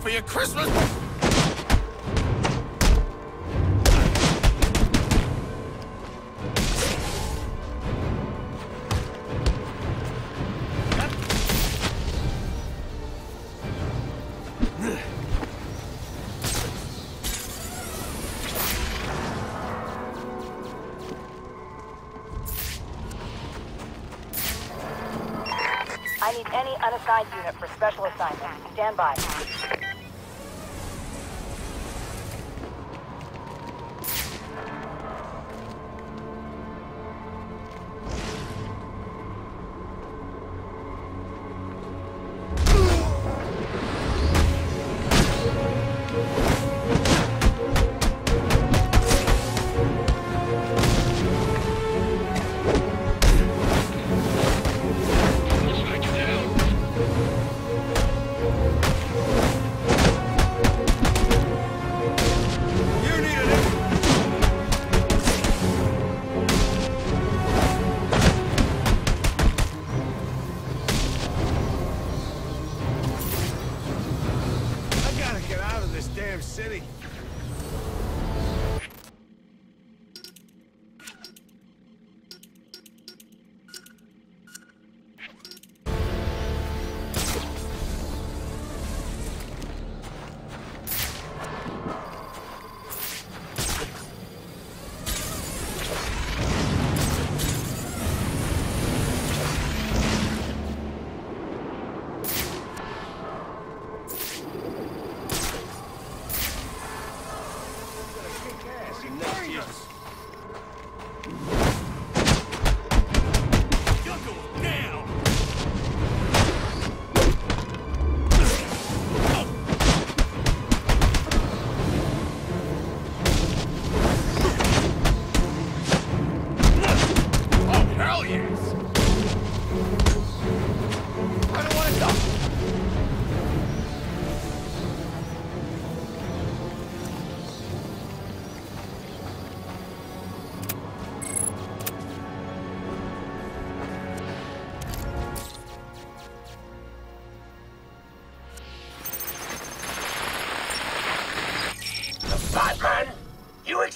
for your Christmas? I need any unassigned unit for special assignment. Stand by.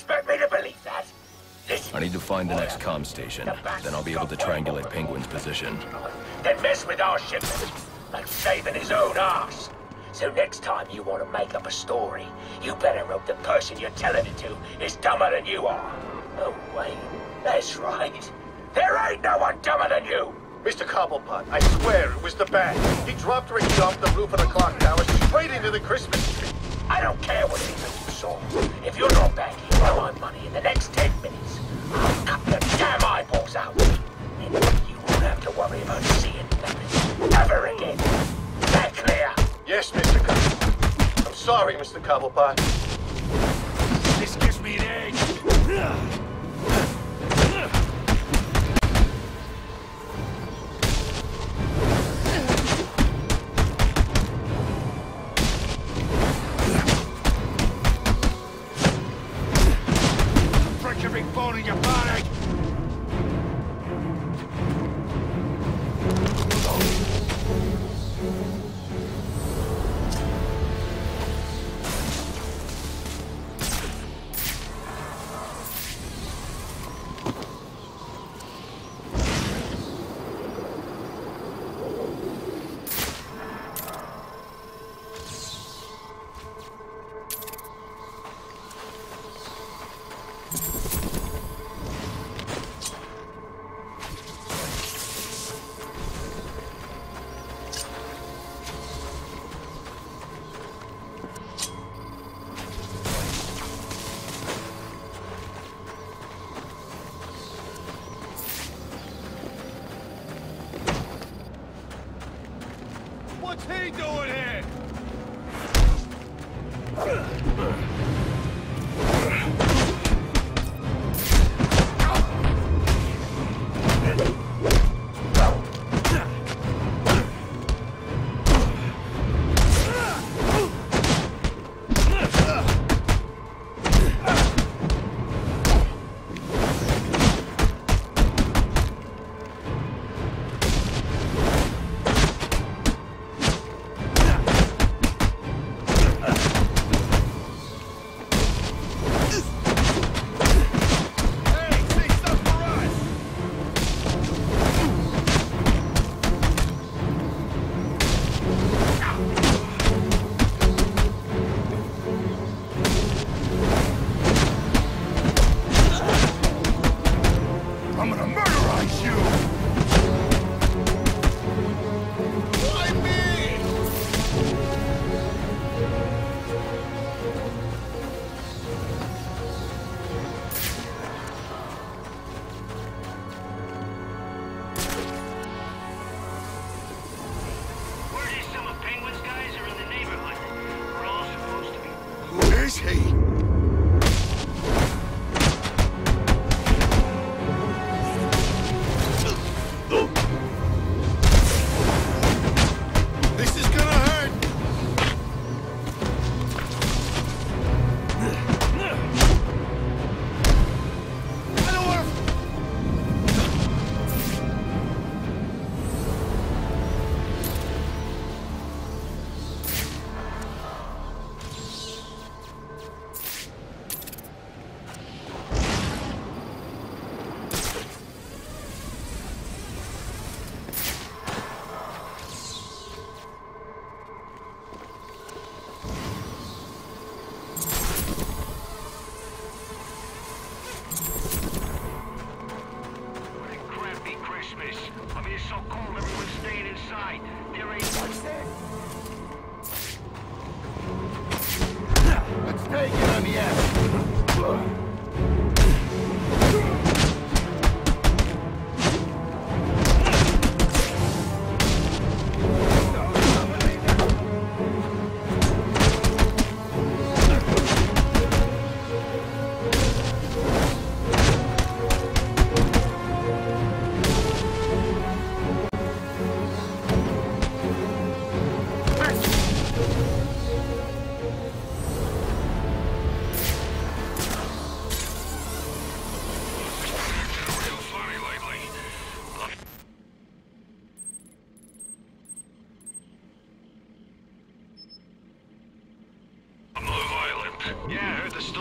Expect me to believe that? Listen, I need to find the next comm station. Then I'll be able to triangulate Penguin's position. then mess with our shipment, like saving his own ass. So next time you want to make up a story, you better hope the person you're telling it to is dumber than you are. Oh, wait, that's right. There ain't no one dumber than you. Mr. Cobblepot, I swear it was the bat. He dropped Ricky off the roof of the clock tower straight into the Christmas tree. I don't care what you think you saw. If you're not back here for my money in the next ten minutes, I'll cut your damn eyeballs out. And you won't have to worry about seeing nothing ever again. That clear? Yes, Mr. Cobblepot. I'm sorry, Mr. Cobblepot. This gives me an edge. What's he doing here?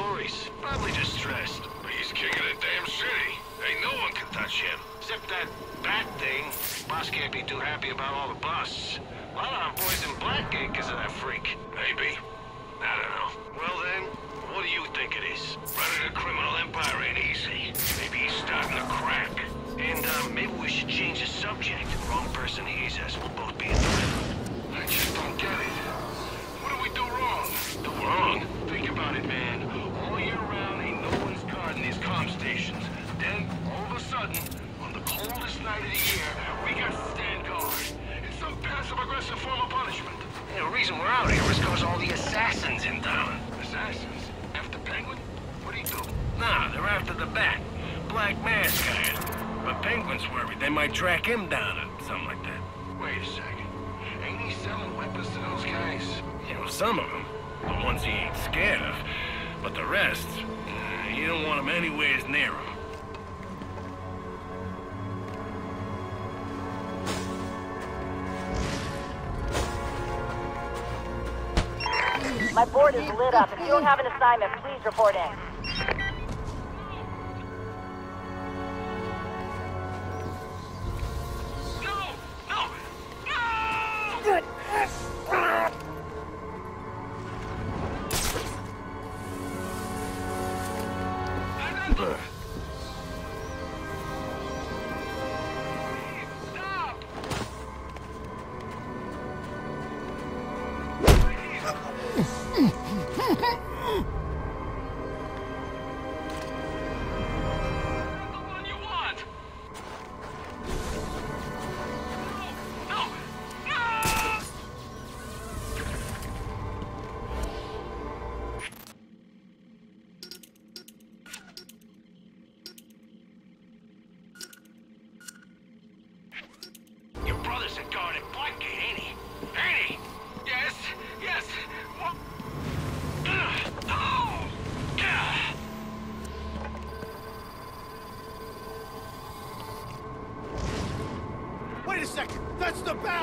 Stories. Probably distressed. But he's king of the damn city. Ain't no one can touch him. Except that bat thing. Boss can't be too happy about all the busts. A lot of boys in Blackgate because of that freak. Maybe. I don't know. Well then, what do you think it is? Running a criminal empire ain't easy. Maybe he's starting to crack. And, uh, maybe we should change the subject. Wrong person hears us. We'll both be in the. I just don't get it. What did we do wrong? Do wrong? Think about it, man. All year round, ain't no one's guarding these comm stations. Then, all of a sudden, on the coldest night of the year, we got to stand guard. It's some passive-aggressive form of punishment. the reason we're out here is because all the assassins in town. Assassins? After Penguin? What'd he do? Nah, they're after the bat. Black Mask guy. But Penguin's worried they might track him down or something like that. Wait a second. Ain't he selling weapons to those guys? You know, some of them. The ones he ain't scared of. But the rest, you don't want them anywheres near him. My board is lit up. If you don't have an assignment, please report in. The bat!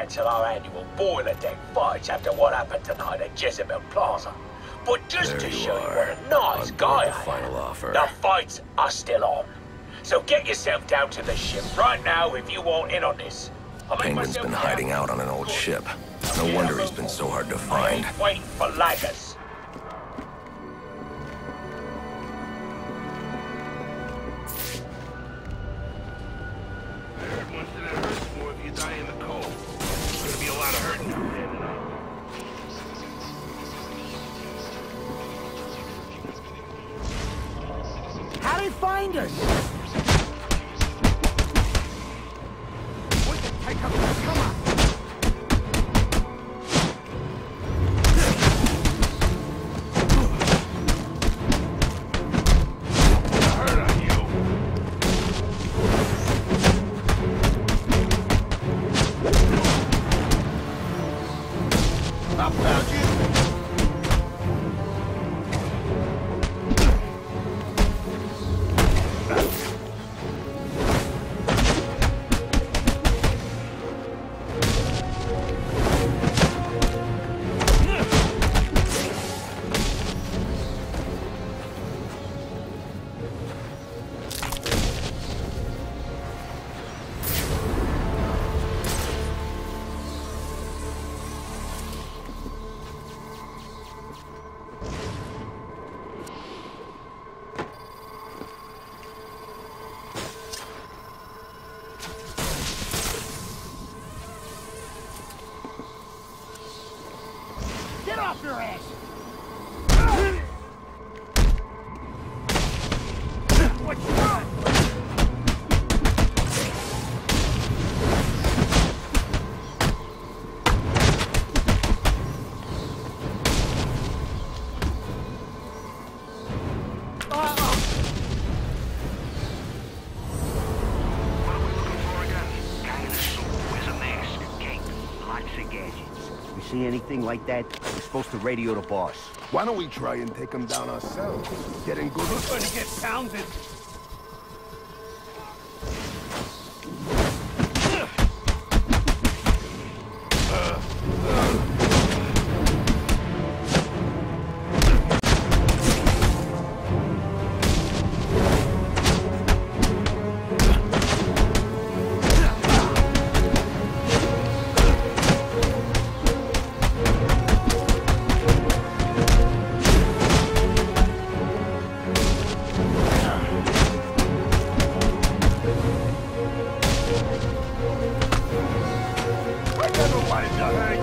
All right, everyone, listen up. I know I ought to cancel our annual boiler deck fights after what happened tonight at Jezebel Plaza. But just There to you show you are, what a nice guy the I am, offer. the fights are still on. So get yourself down to the ship right now if you want in on this. I'll Penguin's been hiding out on an old ship. No wonder he's been so hard to find. waiting for laggers. Anything like that, we're supposed to radio the boss. Why don't we try and take him down ourselves? Getting good We're gonna get pounded. Nobody.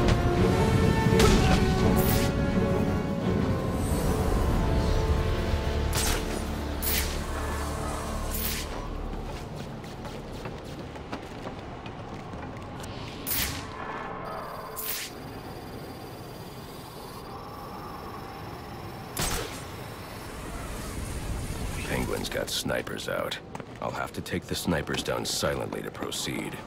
Penguin's got snipers out. I'll have to take the snipers down silently to proceed.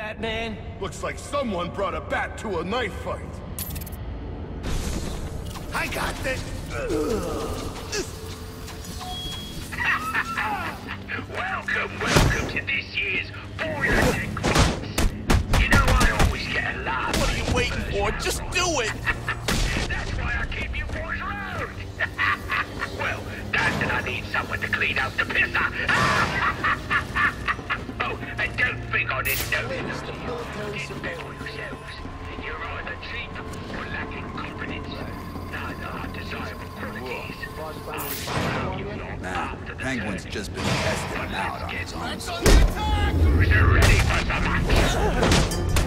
Batman? Looks like someone brought a bat to a knife fight. I got this. Welcome, welcome to this year's Boiler Deck Quiz. You know I always get a laugh. What are you waiting for? Just do it! That's why I keep you boys around. well, Dan and I need someone to clean out the pisser. And don't think I didn't notice. Didn't bet for yourselves. You're either cheap or lacking confidence. Neither are desirable qualities. I'll find you lot Nah, Penguin's just been testing out on his own. Who's ready for some action?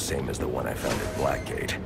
The same as the one I found at Blackgate.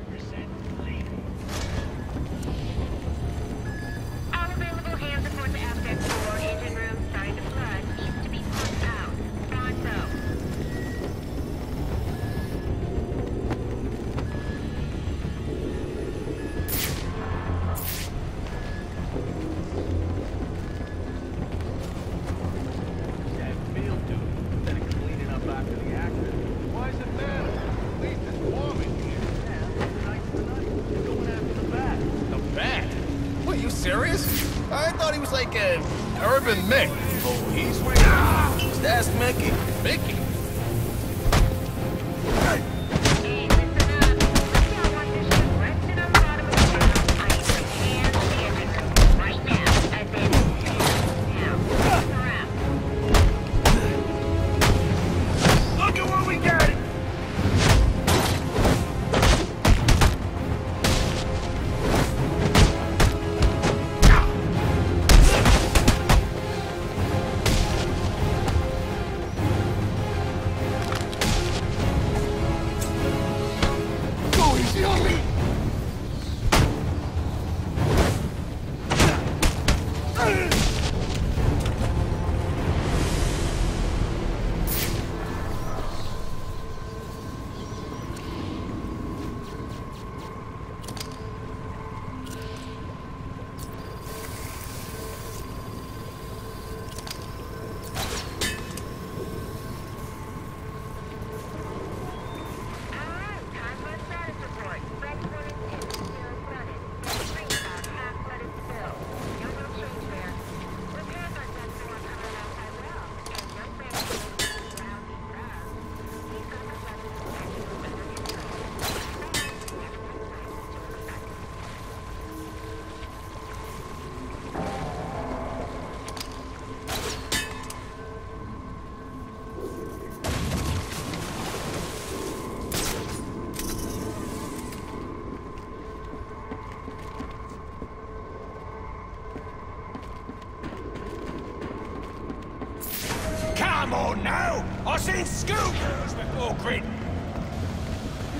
Seen schoolgirls before Crit.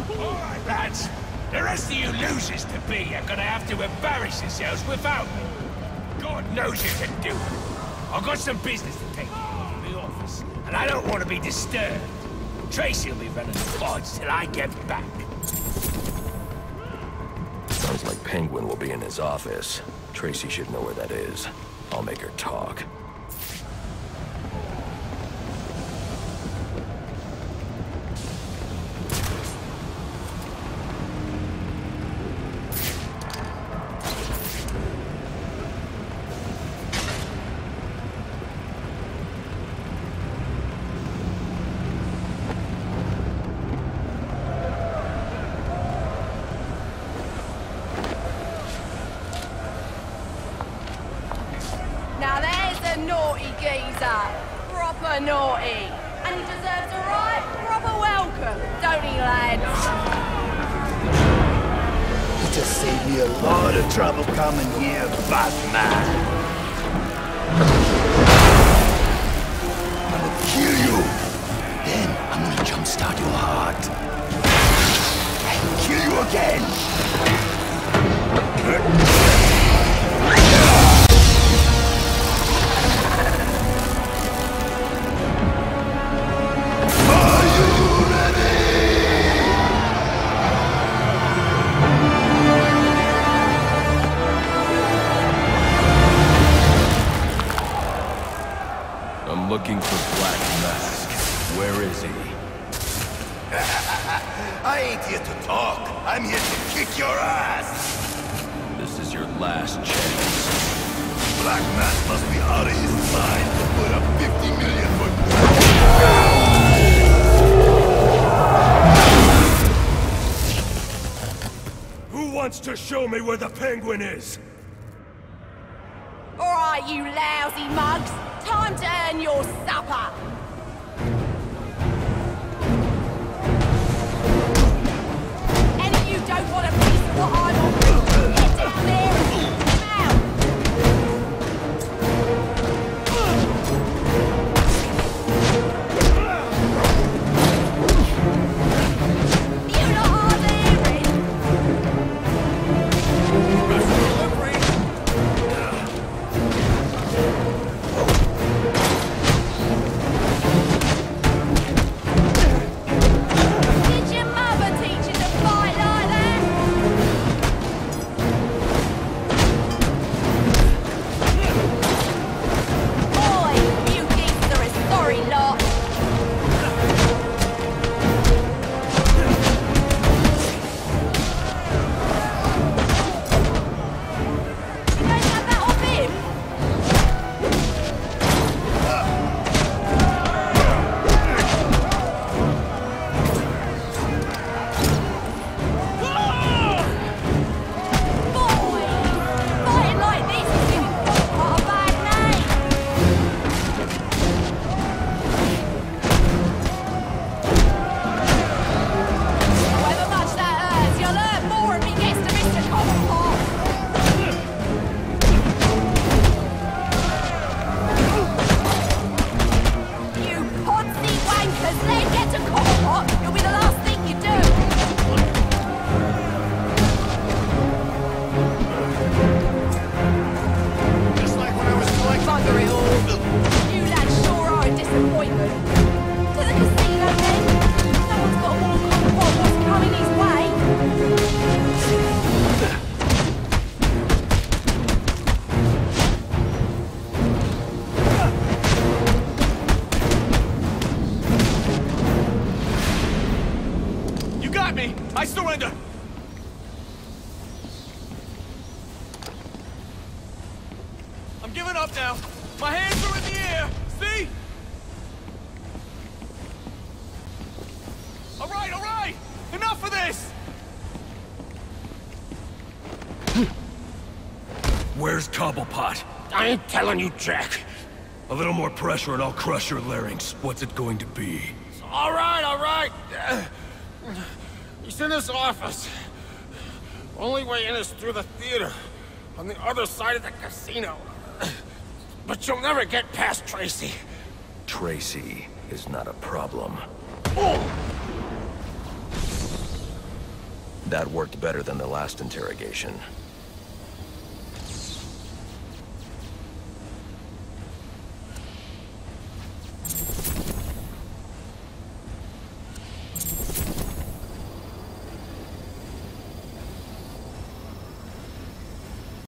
Alright, lads. The rest of you losers to be are gonna have to embarrass yourselves without me. God knows you can do it. I've got some business to take in the office, and I don't want to be disturbed. Tracy will be running the fights till I get back. Sounds like Penguin will be in his office. Tracy should know where that is. I'll make her talk. Proper naughty. And he deserves a right proper welcome, don't he, lads? You just saved me a lot of trouble coming here, Batman. I'm gonna kill you. Then I'm gonna jumpstart your heart. And kill you again. Show me where the penguin is? I'm giving up now. My hands are in the air. See? All right, all right! Enough of this! Where's Cobblepot? I ain't telling you, Jack. A little more pressure and I'll crush your larynx. What's it going to be? All right, all right. He's in his office. Only way in is through the theater, on the other side of the casino. But you'll never get past Tracy. Tracy is not a problem. Oh! That worked better than the last interrogation.